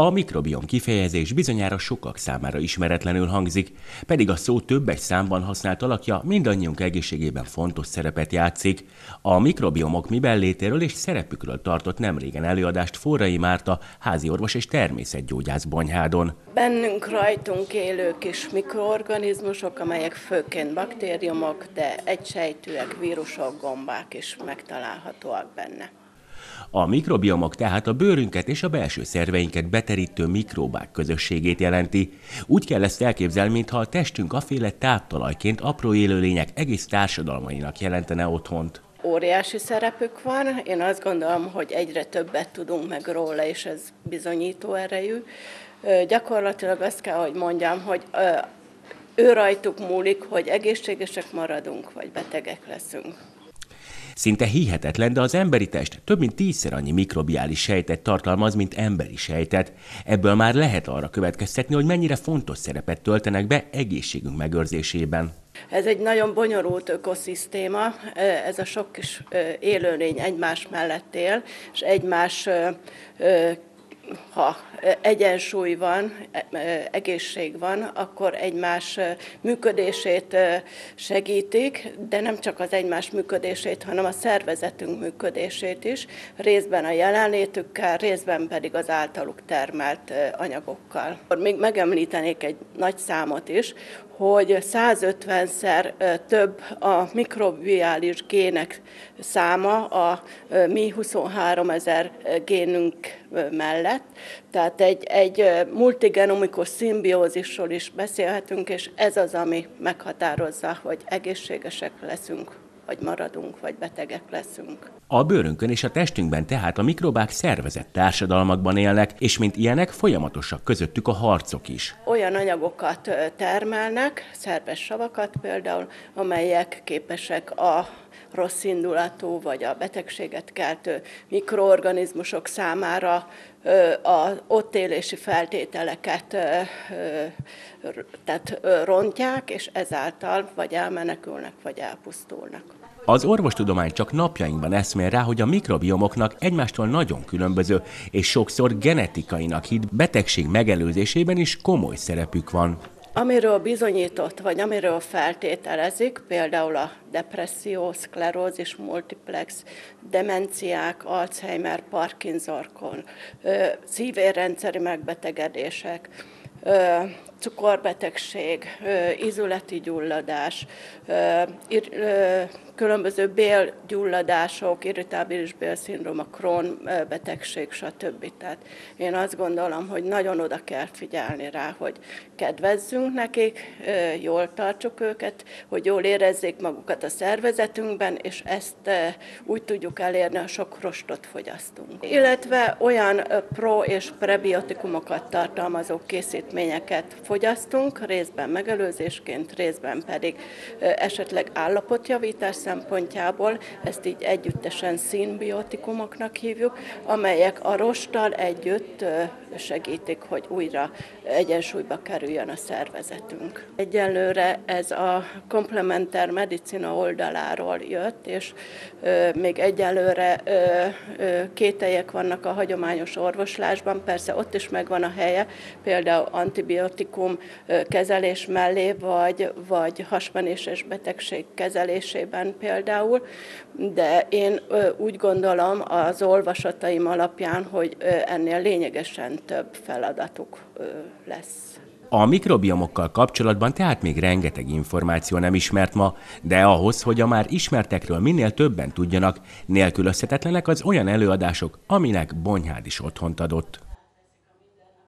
A mikrobiom kifejezés bizonyára sokak számára ismeretlenül hangzik, pedig a szó több egy számban használt alakja mindannyiunk egészségében fontos szerepet játszik. A mikrobiomok miben létéről és szerepükről tartott nemrégen előadást Forrai Márta, háziorvos és természetgyógyász Bonyhádon. Bennünk rajtunk élő kis mikroorganizmusok, amelyek főként baktériumok, de egysejtűek, vírusok, gombák is megtalálhatóak benne. A mikrobiomok tehát a bőrünket és a belső szerveinket beterítő mikróbák közösségét jelenti. Úgy kell ezt elképzelni, mintha a testünk aféle táptalajként apró élőlények egész társadalmainak jelentene otthont. Óriási szerepük van, én azt gondolom, hogy egyre többet tudunk meg róla, és ez bizonyító erejű. Gyakorlatilag azt kell, hogy mondjam, hogy ő rajtuk múlik, hogy egészségesek maradunk, vagy betegek leszünk. Szinte hihetetlen, de az emberi test több mint tízszer annyi mikrobiális sejtet tartalmaz, mint emberi sejtet. Ebből már lehet arra következtetni, hogy mennyire fontos szerepet töltenek be egészségünk megőrzésében. Ez egy nagyon bonyolult ökoszisztéma, ez a sok kis élőlény egymás mellett él, és egymás ha egyensúly van, e, egészség van, akkor egymás működését segítik, de nem csak az egymás működését, hanem a szervezetünk működését is, részben a jelenlétükkel, részben pedig az általuk termelt anyagokkal. Még megemlítenék egy nagy számot is, hogy 150-szer több a mikrobiális gének száma a mi 23 ezer génünk mellett. Tehát egy, egy multigenomikus szimbiózisról is beszélhetünk, és ez az, ami meghatározza, hogy egészségesek leszünk vagy maradunk, vagy betegek leszünk. A bőrünkön és a testünkben tehát a mikrobák szervezett társadalmakban élnek, és mint ilyenek folyamatosak közöttük a harcok is. Olyan anyagokat termelnek, szerves savakat például, amelyek képesek a rossz indulatú vagy a betegséget keltő mikroorganizmusok számára a ott élési feltételeket tehát rontják, és ezáltal vagy elmenekülnek, vagy elpusztulnak. Az orvostudomány csak napjainkban eszmél rá, hogy a mikrobiomoknak egymástól nagyon különböző és sokszor genetikainak hit betegség megelőzésében is komoly szerepük van. Amiről bizonyított, vagy amiről feltételezik, például a depresszió, szklerózis, multiplex, demenciák, Alzheimer, Parkinson, szívérrendszeri megbetegedések, cukorbetegség, ízületi gyulladás, különböző bélgyulladások, irritábilis bélszindróma, Crohn betegség, stb. Tehát én azt gondolom, hogy nagyon oda kell figyelni rá, hogy kedvezzünk nekik, jól tartsuk őket, hogy jól érezzék magukat a szervezetünkben, és ezt úgy tudjuk elérni, ha sok rostot fogyasztunk. Illetve olyan pro- és prebiotikumokat tartalmazó készítményeket fogyasztunk, részben megelőzésként, részben pedig esetleg állapotjavítás szempontjából, ezt így együttesen színbiotikumoknak hívjuk, amelyek a rosttal együtt segítik, hogy újra egyensúlyba kerüljön a szervezetünk. Egyelőre ez a komplementer medicina oldaláról jött, és még egyelőre kételjek vannak a hagyományos orvoslásban, persze ott is megvan a helye, például antibiotikum kezelés mellé, vagy, vagy hasmenéses betegség kezelésében például, de én úgy gondolom az olvasataim alapján, hogy ennél lényegesen több feladatuk lesz. A mikrobiomokkal kapcsolatban tehát még rengeteg információ nem ismert ma, de ahhoz, hogy a már ismertekről minél többen tudjanak, nélkülözhetetlenek az olyan előadások, aminek Bonyhád is otthont adott.